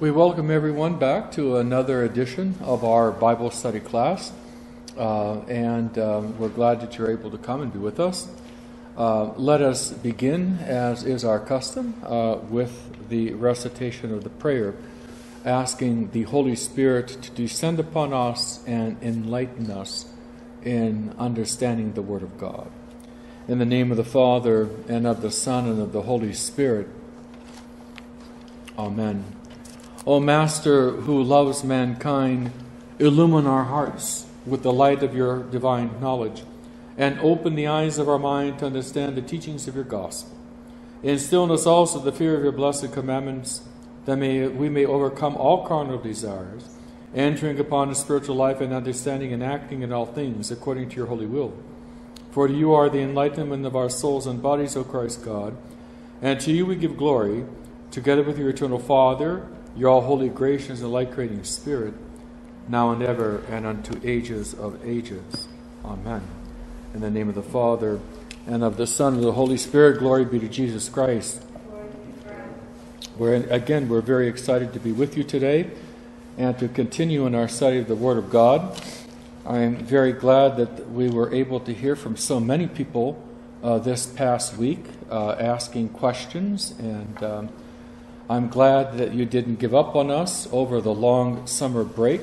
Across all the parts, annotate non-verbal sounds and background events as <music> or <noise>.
We welcome everyone back to another edition of our Bible study class, uh, and um, we're glad that you're able to come and be with us. Uh, let us begin, as is our custom, uh, with the recitation of the prayer, asking the Holy Spirit to descend upon us and enlighten us in understanding the Word of God. In the name of the Father, and of the Son, and of the Holy Spirit. Amen. O Master who loves mankind, illumine our hearts with the light of your divine knowledge, and open the eyes of our mind to understand the teachings of your gospel. Instill in us also the fear of your blessed commandments, that may, we may overcome all carnal desires, entering upon a spiritual life and understanding and acting in all things according to your holy will. For you are the enlightenment of our souls and bodies, O Christ God, and to you we give glory, together with your eternal Father your all holy, gracious, and light creating Spirit, now and ever, and unto ages of ages. Amen. In the name of the Father, and of the Son, and of the Holy Spirit, glory be to Jesus Christ. We're, again, we're very excited to be with you today and to continue in our study of the Word of God. I am very glad that we were able to hear from so many people uh, this past week uh, asking questions and. Um, I'm glad that you didn't give up on us over the long summer break.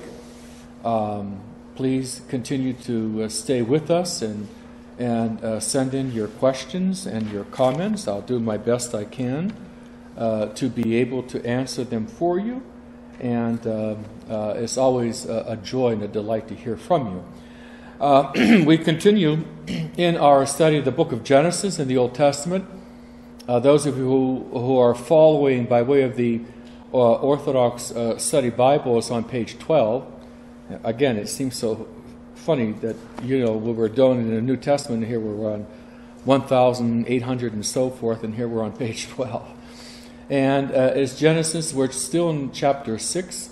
Um, please continue to uh, stay with us and and uh, send in your questions and your comments. I'll do my best I can uh, to be able to answer them for you. And uh, uh, it's always a, a, joy and a delight to hear from you. Uh, <clears throat> we continue <clears throat> in our study of the book of Genesis in the Old Testament. Uh, those of you who, who are following by way of the uh, Orthodox uh, Study Bible is on page 12. Again, it seems so funny that, you know, we were doing in the New Testament, here we're on 1,800 and so forth, and here we're on page <laughs> 12. And uh, it's Genesis, we're still in chapter 6,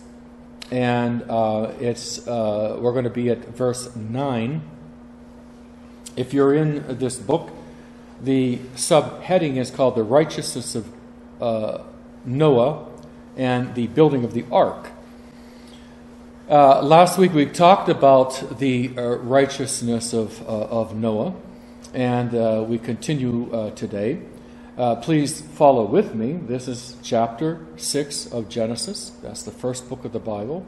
and uh, it's, uh, we're going to be at verse 9. If you're in this book, the subheading is called The Righteousness of uh, Noah and the Building of the Ark. Uh, last week we talked about the uh, righteousness of, uh, of Noah, and uh, we continue uh, today. please follow with me. This is chapter 6 of Genesis. That's the first book of the Bible,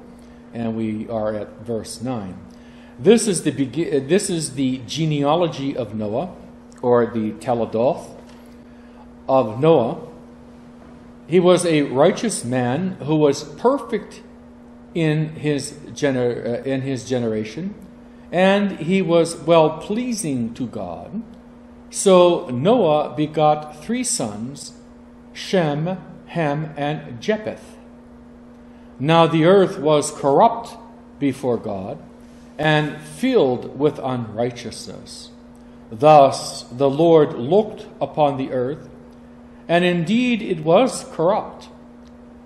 and we are at verse 9. This is the, this is the genealogy of Noah or the Toledoth of Noah. He was a righteous man who was perfect in his, gener- uh, in his generation, and he was well pleasing to God. So Noah begot three sons Shem, Ham, and Japheth. Now the earth was corrupt before God and filled with unrighteousness. Thus the Lord looked upon the earth, and indeed it was corrupt.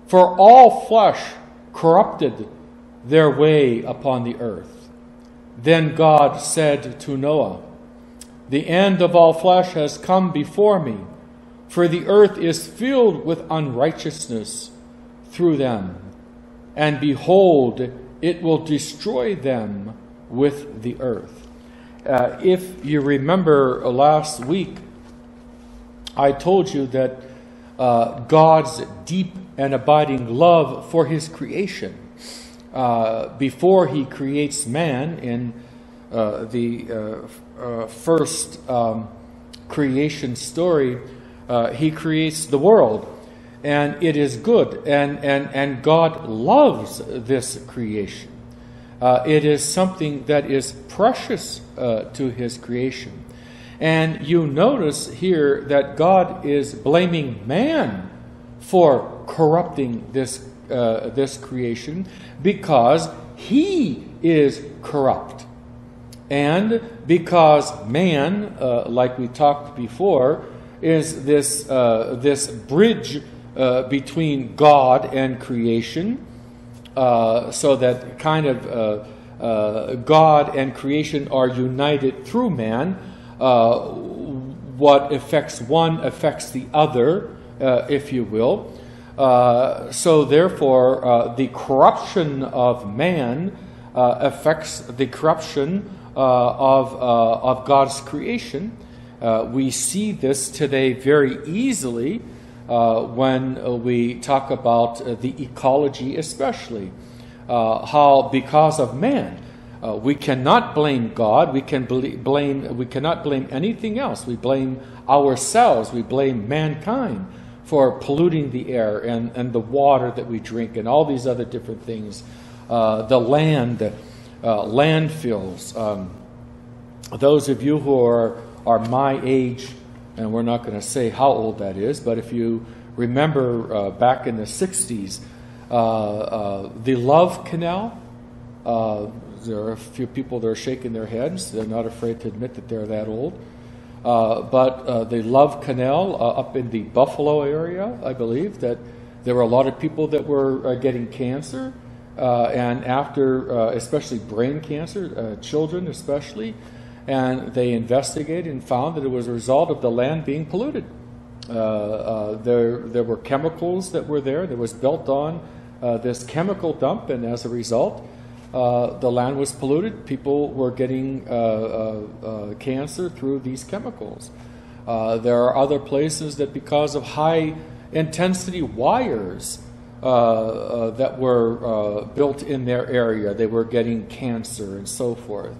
For all flesh corrupted their way upon the earth. Then God said to Noah, The end of all flesh has come before me, for the earth is filled with unrighteousness through them. And behold, it will destroy them with the earth. Uh, if you remember last week, I told you that uh, God's deep and abiding love for his creation, uh, before he creates man in uh, the uh, uh, first um, creation story, he creates the world. And it is good, and, and, and God loves this creation. Uh, it is something that is precious uh, to his creation. And you notice here that God is blaming man for corrupting this, uh, this creation because he is corrupt. And because man, uh, like we talked before, is this, uh, this bridge uh, between God and creation uh, so that kind of uh, uh, God and creation are united through man. what affects one affects the other, if you will. Uh, so, therefore, uh, the corruption of man uh, affects the corruption uh, of, uh, of God's creation. Uh, we see this today very easily when we talk about the ecology, especially. how, because of man, uh, we cannot blame God. We can blame. We cannot blame anything else. We blame ourselves. We blame mankind for polluting the air and, and the water that we drink and all these other different things. Uh, the land, uh, landfills. Um, those of you who are are my age, and we're not going to say how old that is, but if you remember uh, back in the '60s, uh, uh, the Love Canal there are a few people that are shaking their heads. They're not afraid to admit that they're that old. Uh, but uh, the Love Canal uh, up in the Buffalo area, I believe, that there were a lot of people that were uh, getting cancer. Uh, and after, uh, especially brain cancer, children especially, and they investigated and found that it was a result of the land being polluted. there, there were chemicals that were there. There was built on this chemical dump, and as a result, uh, the land was polluted. People were getting uh, uh, uh cancer through these chemicals. Uh, there are other places that, because of high intensity wires that were built in their area, they were getting cancer and so forth.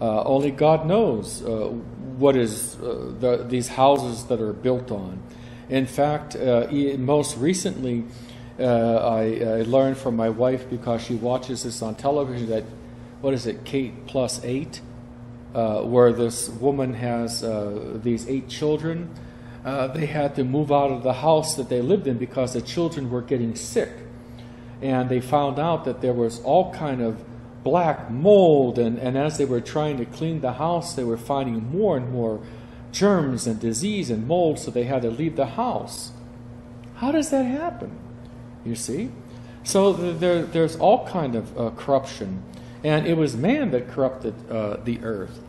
Only God knows what is the, these houses that are built on. In fact, most recently, uh, I, I, learned from my wife because she watches this on television that, what is it, Kate plus eight, uh, where this woman has uh, these eight children. Uh, they had to move out of the house that they lived in because the children were getting sick. And they found out that there was all kind of black mold, and, and as they were trying to clean the house, they were finding more and more germs and disease and mold, so they had to leave the house. How does that happen? You see? So there, there's all kind of uh, corruption. And it was man that corrupted uh, the earth.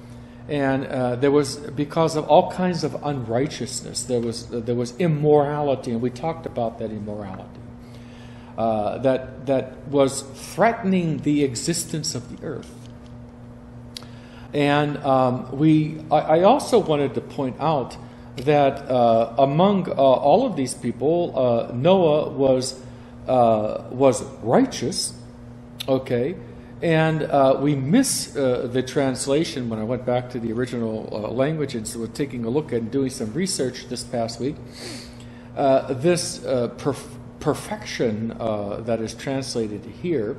And uh, there was, because of all kinds of unrighteousness, there was, there was immorality, and we talked about that immorality. Uh, that, that was threatening the existence of the earth. And um, we, I, I, also wanted to point out that uh, among uh, all of these people, Noah was uh, was righteous, okay, and uh, we miss uh, the translation when I went back to the original uh, language and so we're taking a look and doing some research this past week. Uh, this uh, perf- perfection that is translated here,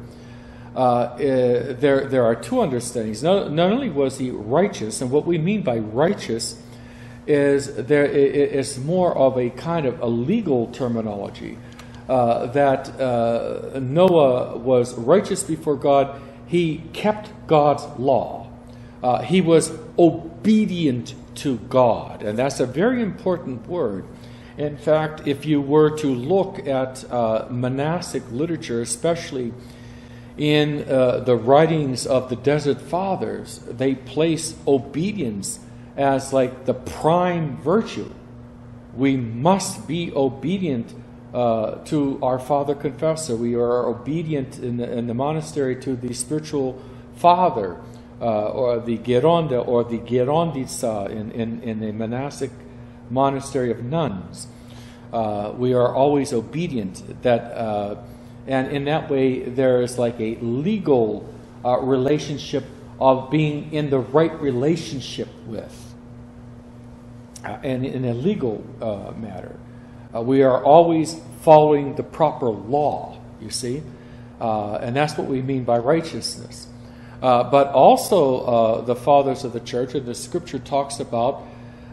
there, there are two understandings. Not, not only was he righteous, and what we mean by righteous is there is more of a kind of a legal terminology uh, that uh, Noah was righteous before God. He kept God's law. Uh, he was obedient to God. And that's a very important word. In fact, if you were to look at uh, monastic literature, especially in uh, the writings of the Desert Fathers, they place obedience as like the prime virtue. We must be obedient uh, to our father confessor. We are obedient in the, in the monastery to the spiritual father, uh, or the Geronda, or the Geronditsa in, in, in a monastic monastery of nuns. Uh, we are always obedient. That uh, and in that way, there is like a legal uh, relationship of being in the right relationship with, and in a legal matter. Uh, we are always following the proper law, you see. Uh, and that's what we mean by righteousness. Uh, but also, uh, the fathers of the church, and the scripture talks about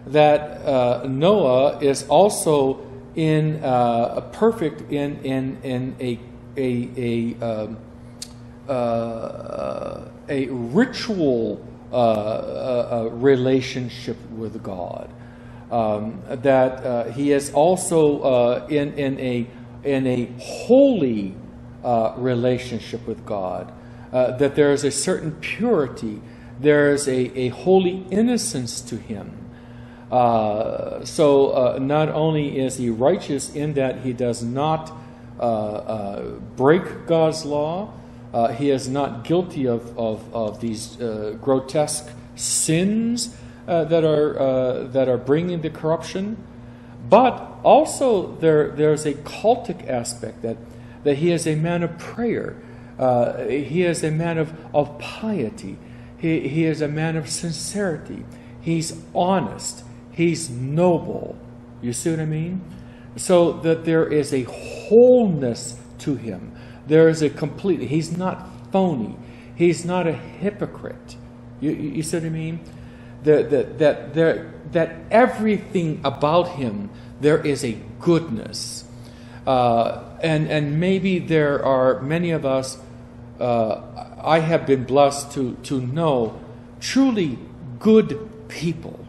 that uh, Noah is also in uh, perfect in, in, in a, a, a, um, a ritual relationship with God. Um, that uh, he is also uh, in, in, a, in a holy uh, relationship with God, uh, that there is a certain purity, there is a, a holy innocence to him. Uh, so uh, not only is he righteous in that he does not uh, uh, break God's law. Uh, he is not guilty of, of, of these uh, grotesque sins that, are, that are bringing the corruption. But also, there, there's a cultic aspect that, that he is a man of prayer, he is a man of, of piety, he, he is a man of sincerity, he's honest, he's noble. You see what I mean? So that there is a wholeness to him. There is a complete, he's not phony. He's not a hypocrite. You, you, see what I mean? That, that, that, there, that everything about him, there is a goodness. Uh, and, and maybe there are many of us, uh, I have been blessed to, to know truly good people.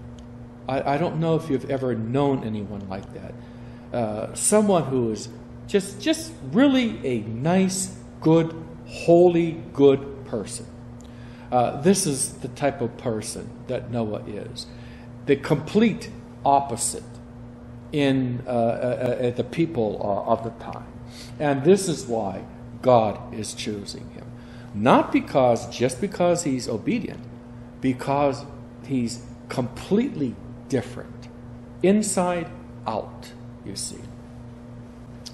I, I don't know if you've ever known anyone like that. Uh, someone who is just, just really a nice, good, holy, good person. Uh, this is the type of person that Noah is. The complete opposite in uh, uh, uh the people of the time. And this is why God is choosing him. Not because, just because he's obedient, because he's completely different, inside out, you see.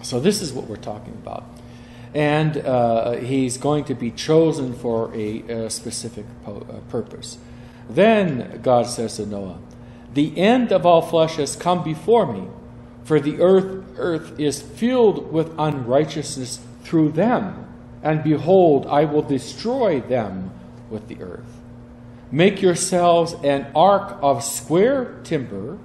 So, this is what we're talking about. And uh, he's going to be chosen for a, a specific po- uh, purpose. Then God says to Noah, The end of all flesh has come before me, for the earth, earth is filled with unrighteousness through them. And behold, I will destroy them with the earth. Make yourselves an ark of square timber,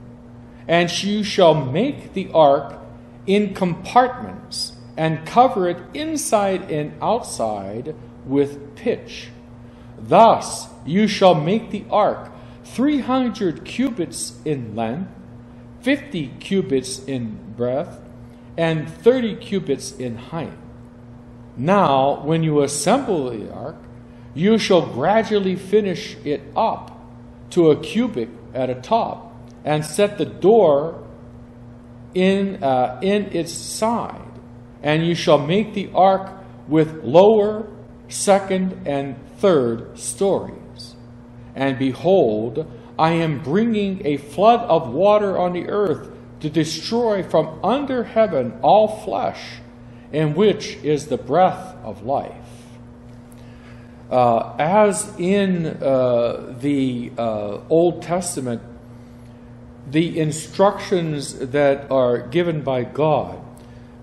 and you shall make the ark in compartments and cover it inside and outside with pitch. Thus you shall make the ark 300 cubits in length, 50 cubits in breadth, and 30 cubits in height. Now, when you assemble the ark, you shall gradually finish it up to a cubit at a top, and set the door in, uh, in its side, and you shall make the ark with lower, second, and third stories. And behold, I am bringing a flood of water on the earth to destroy from under heaven all flesh, in which is the breath of life. Uh, as in uh, the uh, Old Testament, the instructions that are given by God.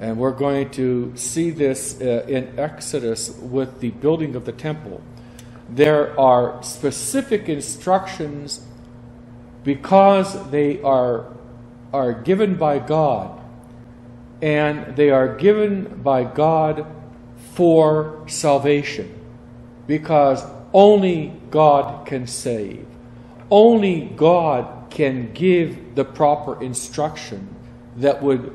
And we're going to see this uh, in Exodus with the building of the temple. There are specific instructions because they are, are given by God, and they are given by God for salvation, because only God can save. Only God can give the proper instruction that would,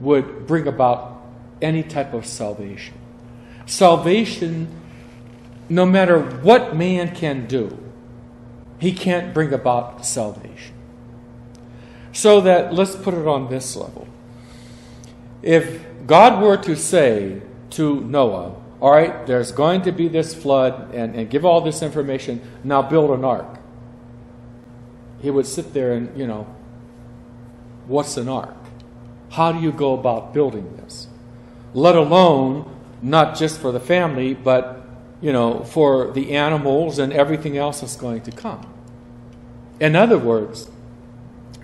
would bring about any type of salvation. Salvation, no matter what man can do, he can't bring about salvation. So that, let's put it on this level. If God were to say to Noah, all right, there's going to be this flood, and, and give all this information, now build an ark he would sit there and, you know, what's an ark? How do you go about building this? Let alone not just for the family, but, you know, for the animals and everything else that's going to come. In other words,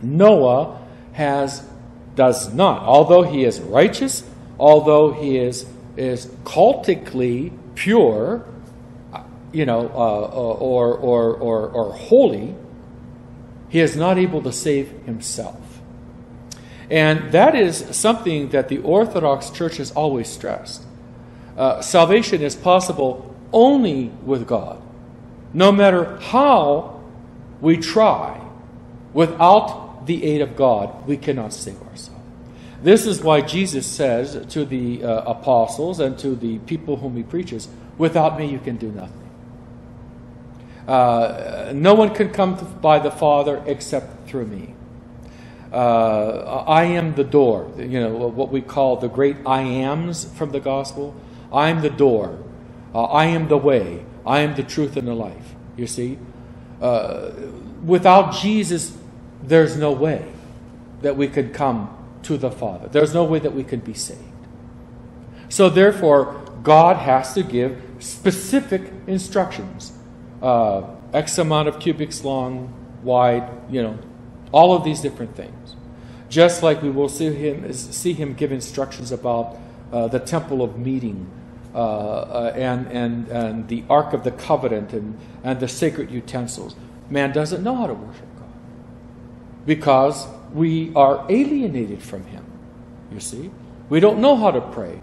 Noah has does not, although he is righteous, although he is is cultically pure, you know, uh, or, or, or, or holy, he is not able to save himself. And that is something that the Orthodox Church has always stressed. Uh, salvation is possible only with God. No matter how we try, without the aid of God, we cannot save ourselves. This is why Jesus says to the uh, apostles and to the people whom he preaches, Without me, you can do nothing. Uh, no one can come by the Father except through me. uh, I am the door, you know, what we call the great I ams from the gospel. I am the door. Uh, I am the way. I am the truth and the life. You see? Uh, without Jesus, there's no way that we could come to the Father. There's no way that we could be saved. So, therefore, God has to give specific instructions. Uh, X amount of cubits long, wide, you know, all of these different things. Just like we will see him, see him give instructions about uh, the temple of meeting uh, uh, and, and, and the Ark of the Covenant and, and the sacred utensils. Man doesn't know how to worship God because we are alienated from Him. You see? We don't know how to pray.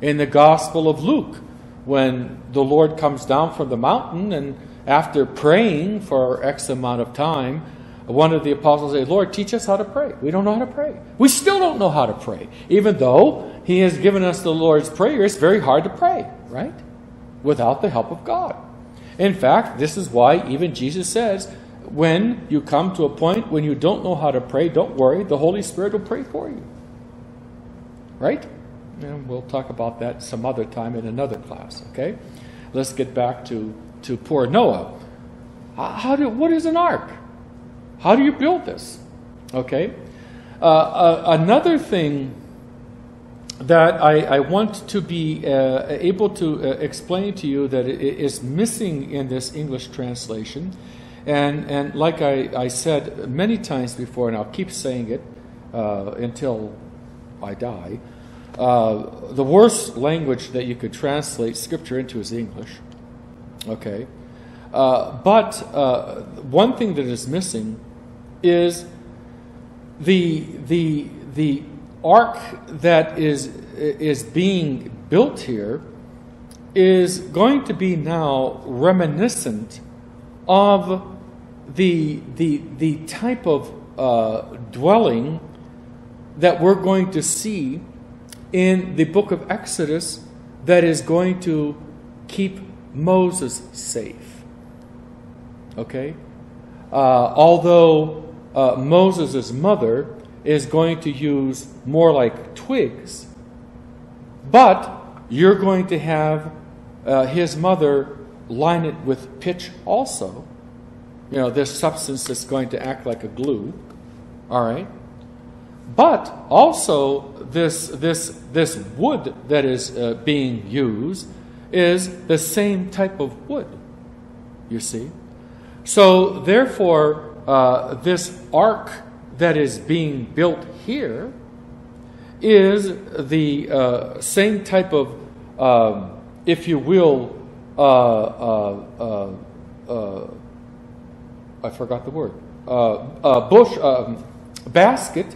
In the Gospel of Luke, when the Lord comes down from the mountain and after praying for X amount of time, one of the apostles said, Lord, teach us how to pray. We don't know how to pray. We still don't know how to pray. Even though He has given us the Lord's Prayer, it's very hard to pray, right? Without the help of God. In fact, this is why even Jesus says, when you come to a point when you don't know how to pray, don't worry, the Holy Spirit will pray for you. Right? And we'll talk about that some other time in another class, okay? Let's get back to, to poor Noah. How do, what is an ark? How do you build this? Okay? Uh, uh, another thing that I, I, want to be uh, able to uh, explain to you that is missing in this English translation and, and like I, I said many times before, and I'll keep saying it uh, until I die, uh, the worst language that you could translate Scripture into is English. Okay? Uh, but uh, one thing that is missing is the, the, the ark that is, is being built here is going to be now reminiscent of the, the, the type of uh, dwelling that we're going to see in the book of Exodus that is going to keep Moses safe. Okay? Uh, although uh, Moses' mother is going to use more like twigs, but you're going to have uh, his mother line it with pitch also you know, this substance that's going to act like a glue. All right? But also, this, this, this wood that is uh, being used is the same type of wood, you see. So, therefore, uh, this ark that is being built here is the uh, same type of, um, if you will, uh, uh, uh, I forgot the word, uh, a bush, um, basket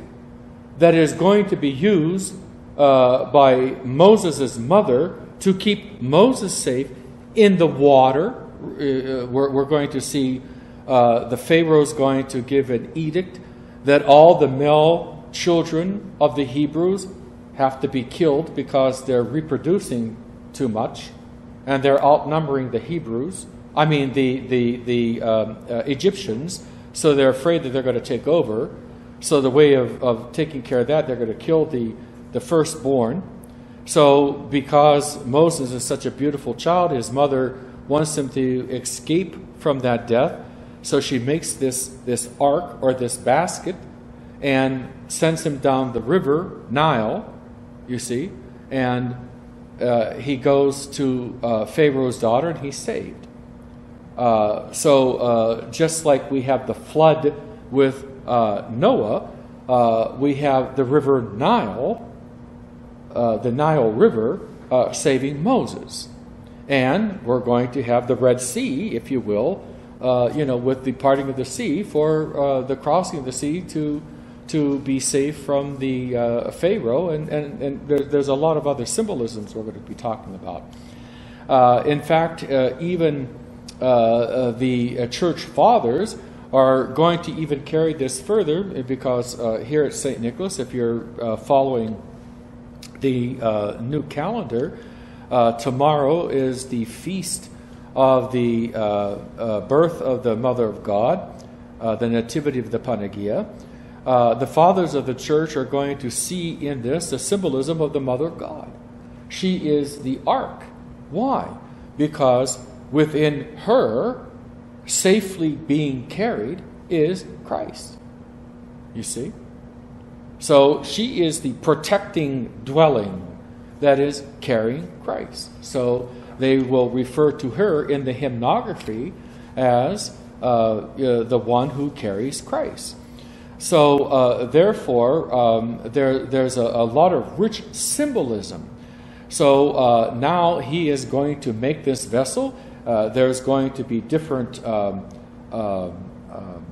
that is going to be used uh, by Moses' mother to keep Moses safe in the water. Uh, we're, we're, going to see uh, the Pharaoh's going to give an edict that all the male children of the Hebrews have to be killed because they're reproducing too much and they're outnumbering the Hebrews. I mean, the, the, the um, uh, Egyptians, so they're afraid that they're going to take over. So, the way of, of taking care of that, they're going to kill the, the firstborn. So, because Moses is such a beautiful child, his mother wants him to escape from that death. So, she makes this, this ark or this basket and sends him down the river, Nile, you see, and uh, he goes to uh, Pharaoh's daughter and he's saved. Uh, so uh, just like we have the flood with uh, Noah, uh, we have the river Nile, uh, the Nile River, saving Moses. And we're going to have the Red Sea, if you will, you know, with the parting of the sea for the crossing of the sea to to be safe from the uh, Pharaoh, and, and, and there, there's a lot of other symbolisms we're going to be talking about. Uh, in fact, uh, even uh, uh, the uh, church fathers are going to even carry this further because here at St. Nicholas, if you're following the new calendar, tomorrow is the feast of the birth of the Mother of God, the Nativity of the Panagia. uh, the fathers of the church are going to see in this the symbolism of the Mother of God. She is the ark. Why? Because within her, safely being carried, is Christ. You see? So she is the protecting dwelling that is carrying Christ. So they will refer to her in the hymnography as uh, uh, the one who carries Christ. So, uh, therefore, um, there, there's a, a, lot of rich symbolism. So, uh, now he is going to make this vessel. Uh, there's going to be different um, um, um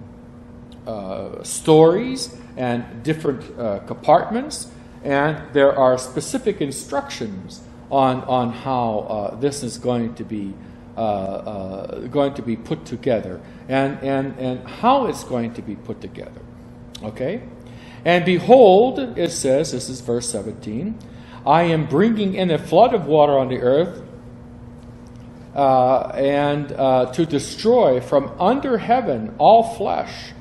uh, stories and different compartments, and there are specific instructions on, on how this is going to be uh, uh, going to be put together and, and, and how it's going to be put together. Okay? And behold, it says, this is verse 17, I am bringing in a flood of water on the earth uh, and uh, to destroy from under heaven all flesh,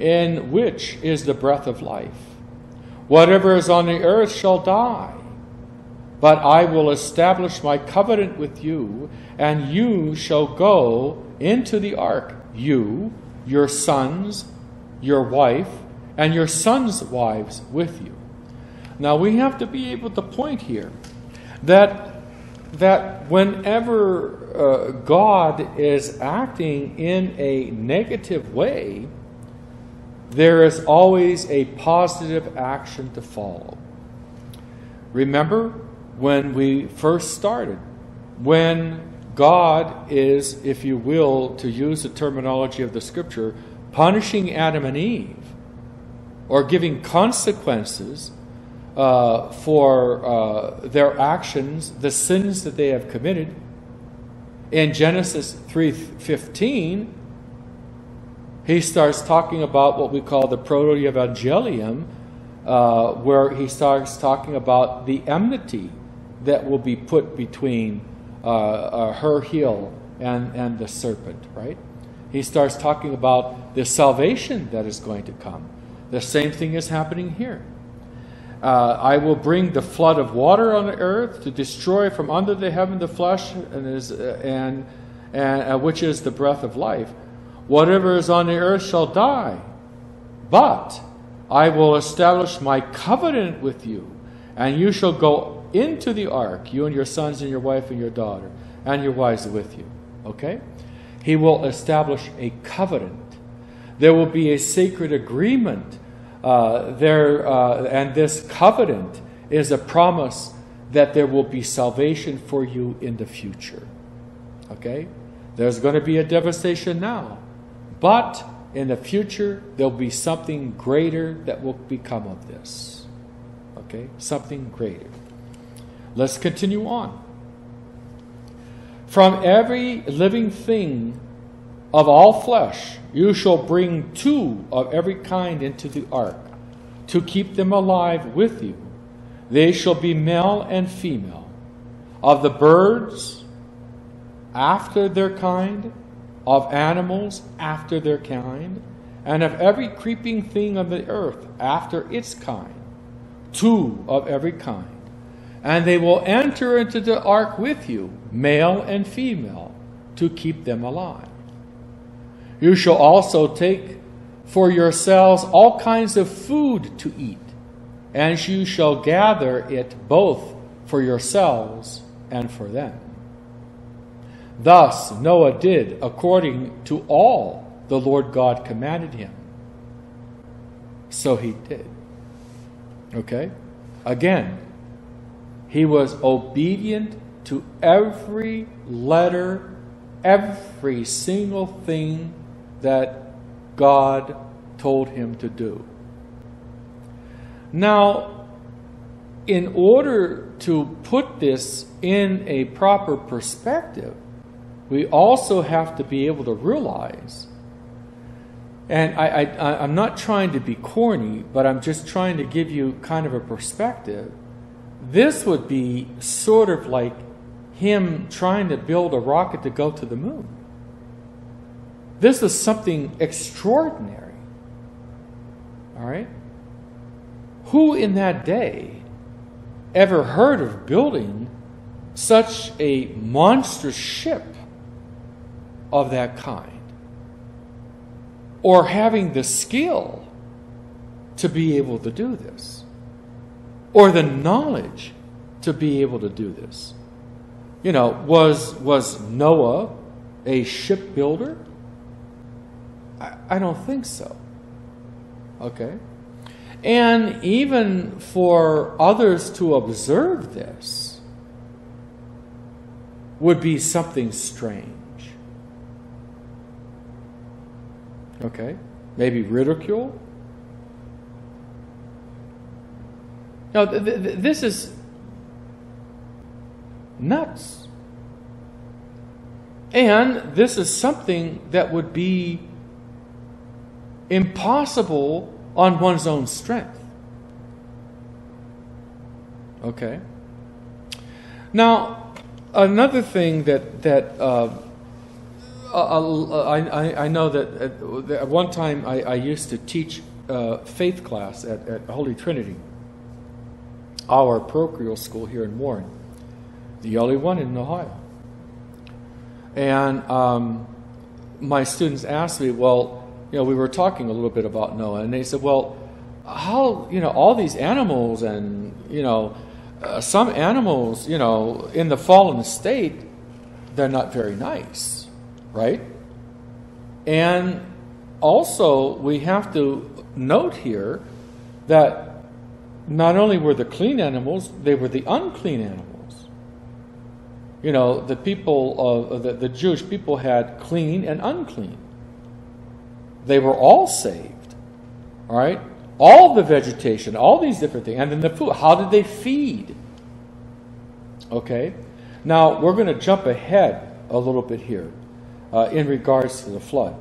in which is the breath of life. Whatever is on the earth shall die. But I will establish my covenant with you, and you shall go into the ark, you, your sons, your wife, and your sons' wives with you. Now we have to be able to point here that that whenever uh, God is acting in a negative way, there is always a positive action to follow. Remember, when we first started. When God is, if you will, to use the terminology of the scripture, punishing Adam and Eve or giving consequences uh, for uh, their actions, the sins that they have committed. In Genesis 3:15, he starts talking about what we call the proto-evangelium, uh, where he starts talking about the enmity that will be put between uh, uh, her heel and, and the serpent, right? He starts talking about the salvation that is going to come. The same thing is happening here. Uh, I will bring the flood of water on the earth to destroy from under the heaven the flesh, and, is, uh, and, and uh, which is the breath of life. Whatever is on the earth shall die, but I will establish my covenant with you, and you shall go into the ark, you and your sons and your wife and your daughter, and your wives with you. Okay? He will establish a covenant. There will be a sacred agreement uh, there, uh, and this covenant is a promise that there will be salvation for you in the future. Okay? There's going to be a devastation now, but in the future, there'll be something greater that will become of this. Okay? Something greater. Let's continue on. From every living thing of all flesh, you shall bring two of every kind into the ark, to keep them alive with you. They shall be male and female. Of the birds, after their kind, of animals, after their kind, and of every creeping thing on the earth, after its kind. Two of every kind and they will enter into the ark with you, male and female, to keep them alive. You shall also take for yourselves all kinds of food to eat, and you shall gather it both for yourselves and for them. Thus Noah did according to all the Lord God commanded him. So he did. Okay? Again, he was obedient to every letter, every single thing that God told him to do. Now, in order to put this in a proper perspective, we also have to be able to realize, and I, I, I'm not trying to be corny, but I'm just trying to give you kind of a perspective this would be sort of like him trying to build a rocket to go to the moon. This is something extraordinary. All right? Who in that day ever heard of building such a monstrous ship of that kind? Or having the skill to be able to do this? Or the knowledge to be able to do this? You know, was, was Noah a shipbuilder? I, I don't think so. Okay? And even for others to observe this would be something strange. Okay? Maybe ridicule? No, th- th- this is nuts. And this is something that would be impossible on one's own strength. Okay? Now, another thing that, that uh, I, I, know that at, at one time I, I, used to teach uh, faith class at, at Holy Trinity, our parochial school here in Warren, the only one in Ohio. And um, my students asked me, well, you know, we were talking a little bit about Noah, and they said, well, how, you know, all these animals and, you know, uh, some animals, you know, in the fallen state, they're not very nice, right? And also, we have to note here that not only were the clean animals, they were the unclean animals. You know, the people of the, the Jewish people had clean and unclean. They were all saved. All right? All the vegetation, all these different things. And then the food. How did they feed? Okay? Now, we're going to jump ahead a little bit here uh, in regards to the flood.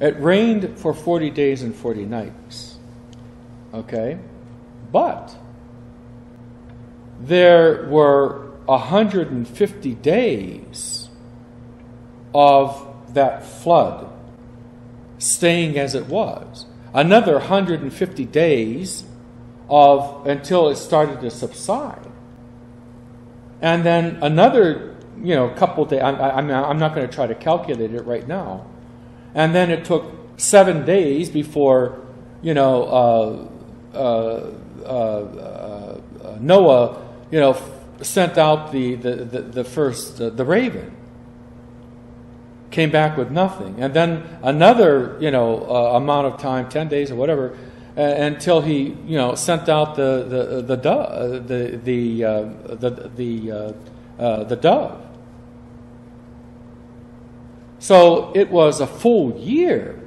It rained for 40 days and 40 nights. Okay? But there were 150 days of that flood staying as it was. Another 150 days of until it started to subside. And then another, you know, couple days. I'm, I'm, I'm not going to try to calculate it right now. And then it took seven days before, you know, uh, uh, uh, uh Noah, you know, sent out the, the, the, the first, the raven came back with nothing. And then another, you know, uh, amount of time, 10 days or whatever, uh, until he, you know, sent out the, the, the, dove, uh, the, the, uh, the, the, uh, uh, the dove. So it was a full year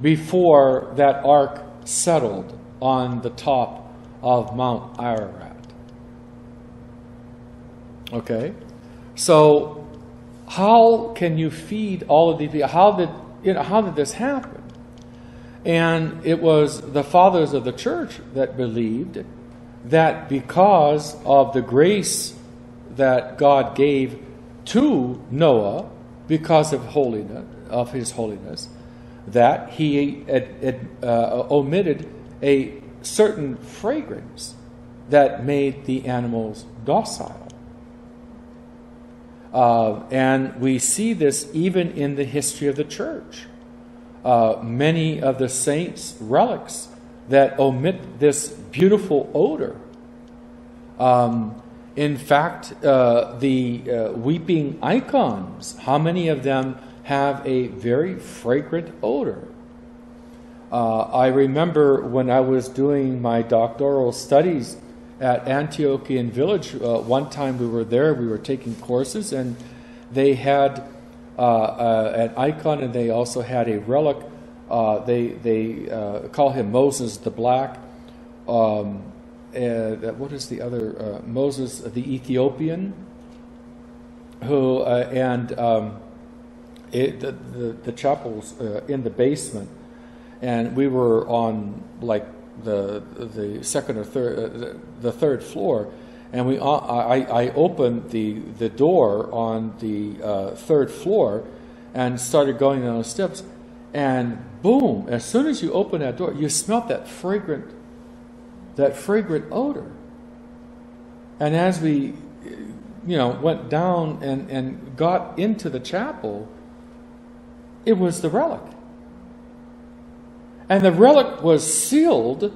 before that ark settled on the top of Mount Ararat. Okay? So how can you feed all of these people? How did, you know, how did this happen? And it was the fathers of the church that believed that because of the grace that God gave to Noah, because of holiness, of his holiness, that he had, had, uh, omitted a certain fragrance that made the animals docile. Uh, and we see this even in the history of the church. Uh, many of the saints' relics that omit this beautiful odor. Um, in fact, uh, the uh, weeping icons, how many of them have a very fragrant odor? Uh, I remember when I was doing my doctoral studies at Antiochian Village. Uh, one time we were there, we were taking courses, and they had uh, uh, an icon and they also had a relic. Uh, they they uh, call him Moses the Black. Um, what is the other? Moses the Ethiopian, who, and um, it, the, the, the chapel's in the basement. And we were on like the the second or third uh, the third floor, and we uh, I, I opened the the door on the uh, third floor, and started going down the steps, And boom, as soon as you open that door, you smelt that fragrant, that fragrant odor. And as we, you know, went down and, and got into the chapel, it was the relic. And the relic was sealed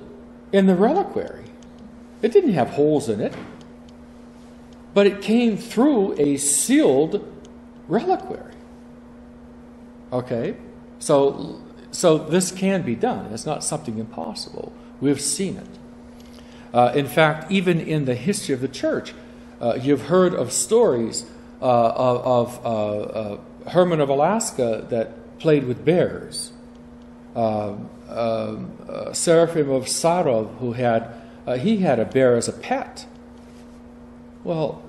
in the reliquary. It didn't have holes in it, but it came through a sealed reliquary. Okay? So, so this can be done. It's not something impossible. We've seen it. Uh, in fact, even in the history of the church, uh, you've heard of stories uh, of, of uh, uh, Herman of Alaska that played with bears. Uh, Uh, uh, Seraphim of Sarov, who had uh, he had a bear as a pet. Well,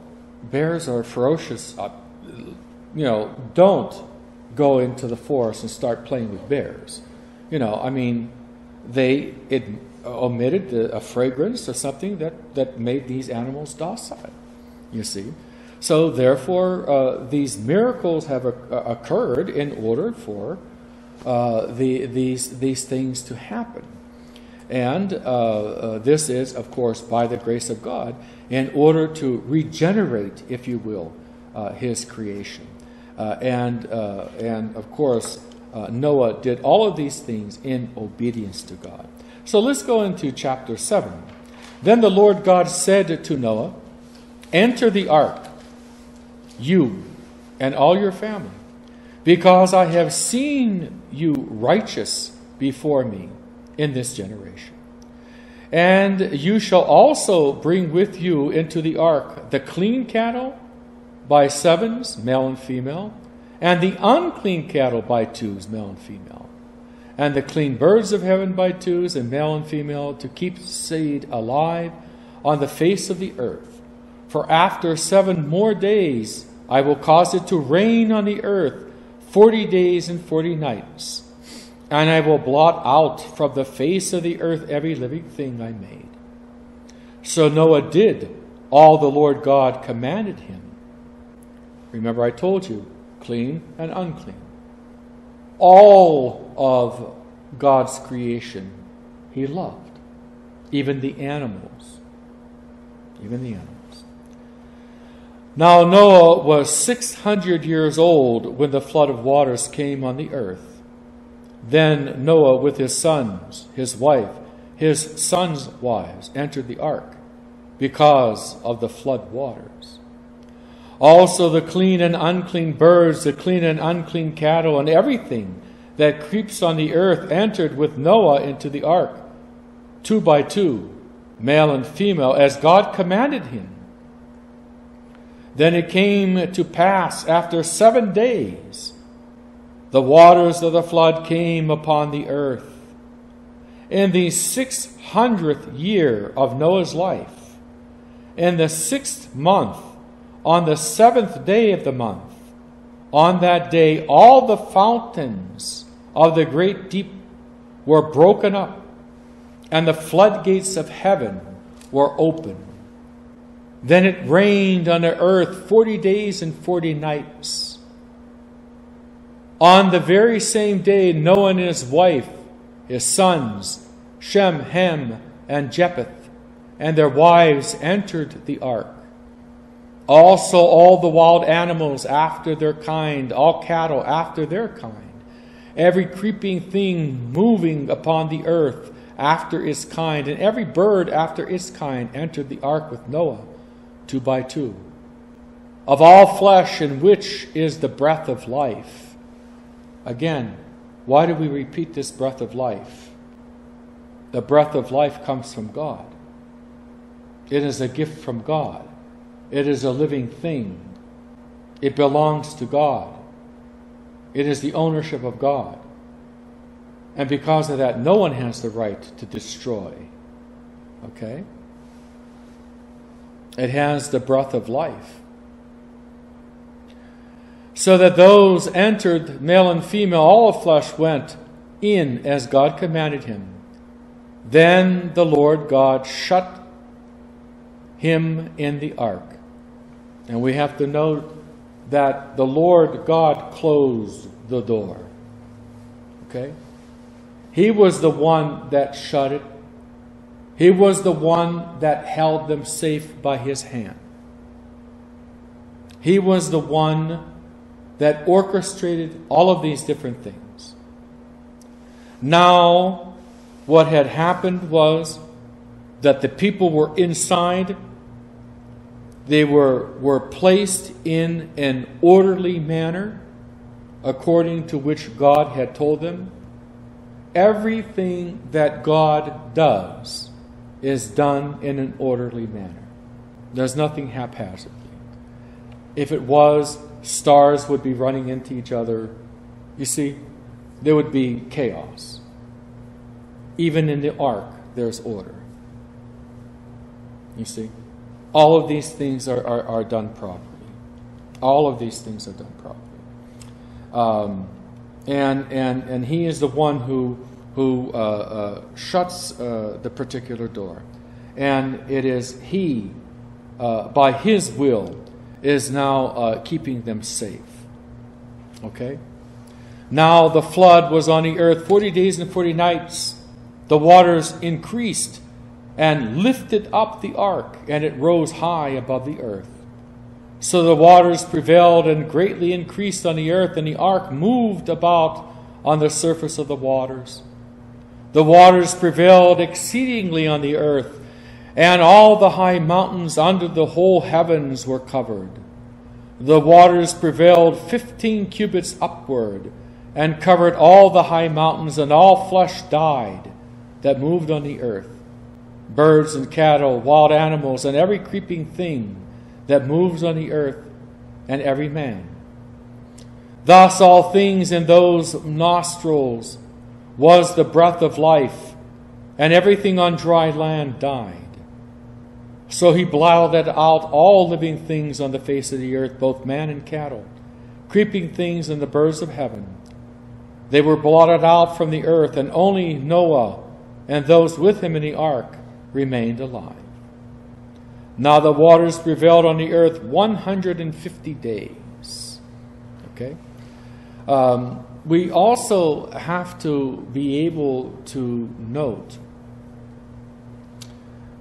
bears are ferocious. you know, don't go into the forest and start playing with bears. You know, I mean, they it omitted a fragrance or something that, that made these animals docile, you see. So, therefore, uh, these miracles have occurred in order for uh, the, these, these things to happen. And uh, uh, this is, of course, by the grace of God, in order to regenerate, if you will, uh, His creation. Uh, and, and, of course, Noah did all of these things in obedience to God. So let's go into chapter 7. Then the Lord God said to Noah, Enter the ark, you and all your family, because I have seen you righteous before me in this generation. And you shall also bring with you into the ark the clean cattle by sevens, male and female, and the unclean cattle by twos, male and female and the clean birds of heaven by twos, and male and female, to keep seed alive on the face of the earth. For after seven more days I will cause it to rain on the earth forty days and forty nights, and I will blot out from the face of the earth every living thing I made. So Noah did all the Lord God commanded him. Remember, I told you clean and unclean all of God's creation he loved, even the animals. Even the animals. Now Noah was 600 years old when the flood of waters came on the earth. Then Noah, with his sons, his wife, his sons' wives, entered the ark because of the flood waters. Also, the clean and unclean birds, the clean and unclean cattle, and everything that creeps on the earth entered with Noah into the ark, two by two, male and female, as God commanded him. Then it came to pass after seven days, the waters of the flood came upon the earth. In the six hundredth year of Noah's life, in the sixth month, on the seventh day of the month. On that day, all the fountains of the great deep were broken up, and the floodgates of heaven were open. Then it rained on the earth forty days and forty nights. On the very same day, Noah and his wife, his sons, Shem, Ham, and Japheth, and their wives entered the ark. Also, all the wild animals after their kind, all cattle after their kind, every creeping thing moving upon the earth after its kind, and every bird after its kind entered the ark with Noah, two by two. Of all flesh, in which is the breath of life. Again, why do we repeat this breath of life? The breath of life comes from God, it is a gift from God. It is a living thing. It belongs to God. It is the ownership of God. And because of that, no one has the right to destroy. Okay? It has the breath of life. So that those entered, male and female, all of flesh went in as God commanded him. Then the Lord God shut him in the ark and we have to note that the Lord God closed the door. Okay? He was the one that shut it. He was the one that held them safe by his hand. He was the one that orchestrated all of these different things. Now, what had happened was that the people were inside. They were, were placed in an orderly manner according to which God had told them. Everything that God does is done in an orderly manner. There's nothing haphazardly. If it was, stars would be running into each other. You see, there would be chaos. Even in the ark, there's order. You see? All of these things are, are, are done properly. All of these things are done properly. Um, and, and, and he is the one who, who uh, uh, shuts uh, the particular door. And it is he, uh, by his will, is now uh, keeping them safe. Okay? Now the flood was on the earth 40 days and 40 nights. The waters increased and lifted up the ark, and it rose high above the earth. So the waters prevailed and greatly increased on the earth, and the ark moved about on the surface of the waters. The waters prevailed exceedingly on the earth, and all the high mountains under the whole heavens were covered. The waters prevailed fifteen cubits upward, and covered all the high mountains, and all flesh died that moved on the earth birds and cattle, wild animals, and every creeping thing that moves on the earth, and every man. Thus, all things in those nostrils was the breath of life, and everything on dry land died. So he blotted out all living things on the face of the earth, both man and cattle, creeping things and the birds of heaven. They were blotted out from the earth, and only Noah and those with him in the ark remained alive. Now the waters prevailed on the earth 150 days. Okay? Um, we also have to be able to note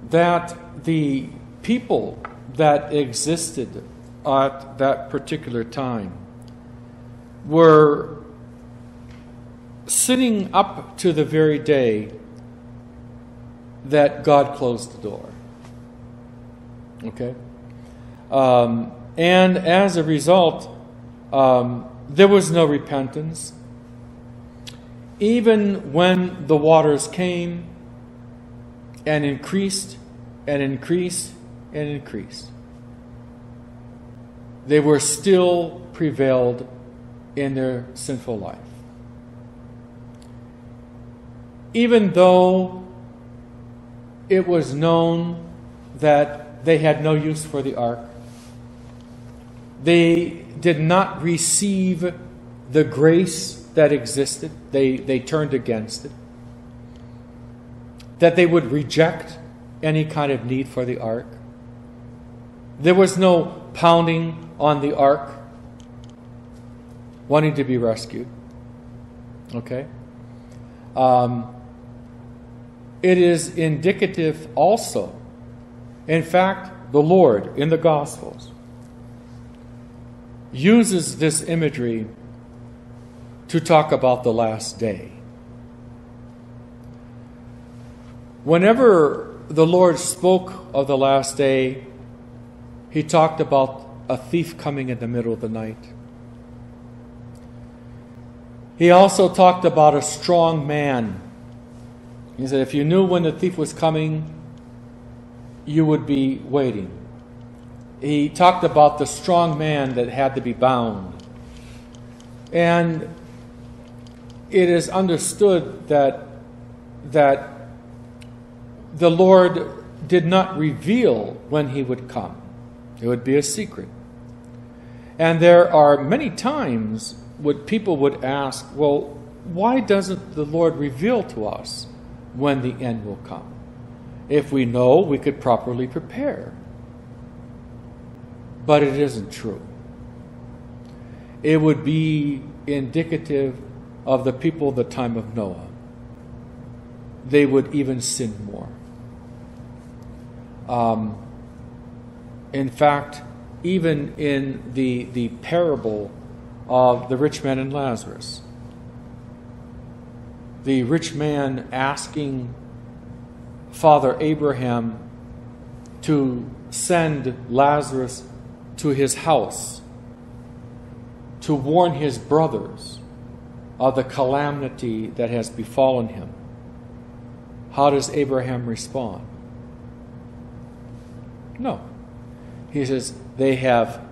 that the people that existed at that particular time were sitting up to the very day that God closed the door. Okay? Um, and as a result, um, there was no repentance. Even when the waters came and increased and increased and increased, they were still prevailed in their sinful life. Even though it was known that they had no use for the ark. They did not receive the grace that existed, they, they turned against it. That they would reject any kind of need for the ark. There was no pounding on the ark, wanting to be rescued. Okay? Um, it is indicative also. In fact, the Lord in the Gospels uses this imagery to talk about the last day. Whenever the Lord spoke of the last day, he talked about a thief coming in the middle of the night. He also talked about a strong man he said, if you knew when the thief was coming, you would be waiting. He talked about the strong man that had to be bound. And it is understood that, that the Lord did not reveal when he would come, it would be a secret. And there are many times when people would ask, well, why doesn't the Lord reveal to us? when the end will come. If we know, we could properly prepare. But it isn't true. It would be indicative of the people of the time of Noah, they would even sin more. Um, in fact, even in the, the parable of the rich man and Lazarus, the rich man asking Father Abraham to send Lazarus to his house to warn his brothers of the calamity that has befallen him. How does Abraham respond? No. He says, they have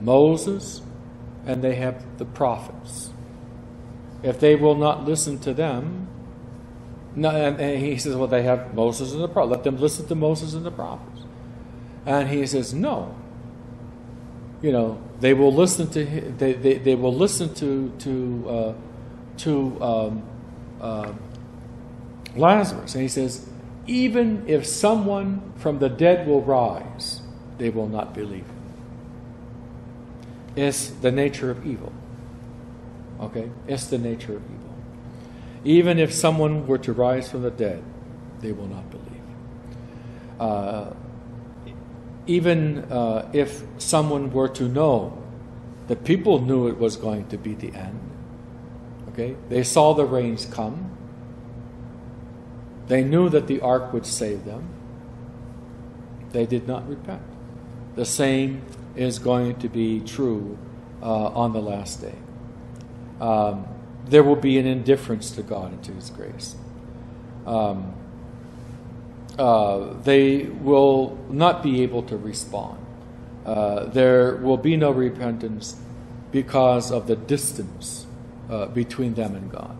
Moses and they have the prophets. If they will not listen to them, no, and, and he says, well, they have Moses and the prophets. Let them listen to Moses and the prophets. And he says, no. You know, they will listen to they, they, they will listen to to uh, to um, uh, Lazarus, and he says, even if someone from the dead will rise, they will not believe. It's the nature of evil. Okay? It's the nature of evil. Even if someone were to rise from the dead, they will not believe. Uh, even uh, if someone were to know, the people knew it was going to be the end. Okay? They saw the rains come. They knew that the ark would save them. They did not repent. The same is going to be true uh, on the last day. Um, there will be an indifference to God and to His grace. Um, uh, they will not be able to respond. Uh, there will be no repentance because of the distance uh, between them and God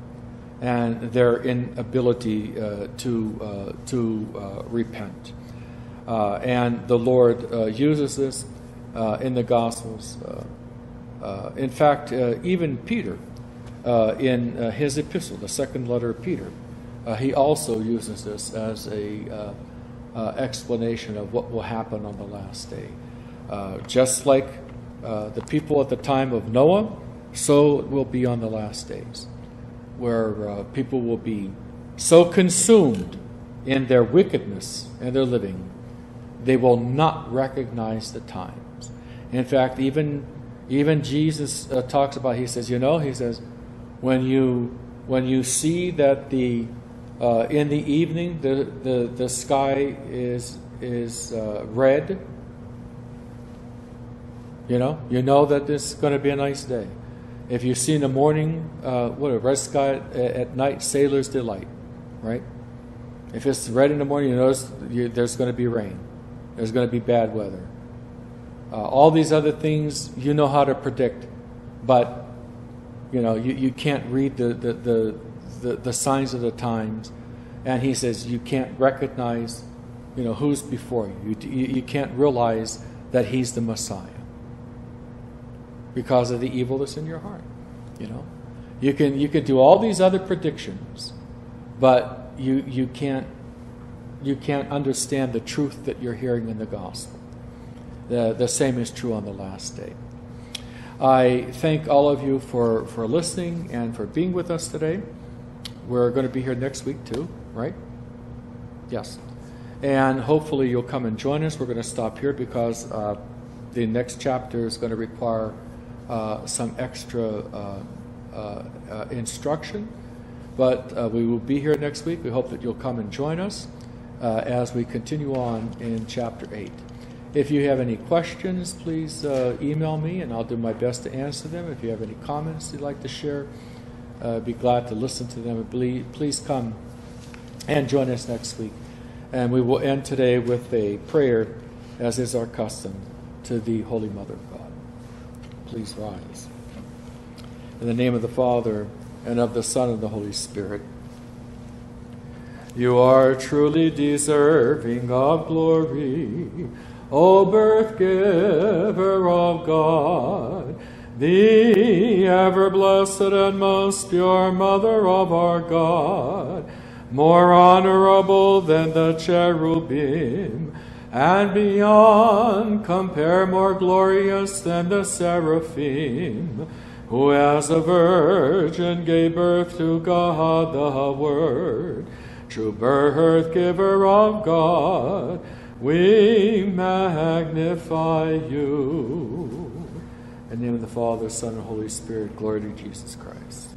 and their inability uh, to, uh, to repent. and the Lord uses this in the Gospels. in fact, even Peter, in his epistle, the second letter of Peter, uh, he also uses this as a uh, uh, explanation of what will happen on the last day. Uh, just like uh, the people at the time of Noah, so it will be on the last days, where uh, people will be so consumed in their wickedness and their living, they will not recognize the times. In fact, even even Jesus talks about. He says, you know, he says, when you when you see that the uh, in the evening, the, the, the sky is, is uh, red. You know, you know that this is going to be a nice day. If you see in the morning, uh, what a red sky at, night, sailor's delight, right? If it's red in the morning, you notice you, there's going to be rain. There's going to be bad weather. Uh, all these other things you know how to predict, but you know you, you can't read the, the, the, the, the signs of the times. And he says, you can't recognize, you know, who's before you. You, you can't realize that he's the Messiah because of the evil that's in your heart. You know, you can you can do all these other predictions, but you you can't you can't understand the truth that you're hearing in the gospel. The the same is true on the last day. I thank all of you for, for listening and for being with us today. We're going to be here next week too, right? Yes. And hopefully you'll come and join us. We're going to stop here because uh, the next chapter is going to require some extra uh, uh, uh instruction. But uh, we will be here next week. We hope that you'll come and join us as we continue on in chapter 8. If you have any questions, please email me and I'll do my best to answer them. If you have any comments you'd like to share, uh, be glad to listen to them. Please come and join us next week. And we will end today with a prayer, as is our custom, to the Holy Mother of God. Please rise. In the name of the Father, and of the Son, and the Holy Spirit. You are truly deserving of glory, O birth giver of God the ever blessed and most pure Mother of our God, more honorable than the cherubim, and beyond compare more glorious than the seraphim. who as a virgin gave birth to God the Word, true birth giver of God, we magnify you. In the name of the Father, Son, and Holy Spirit, glory to Jesus Christ.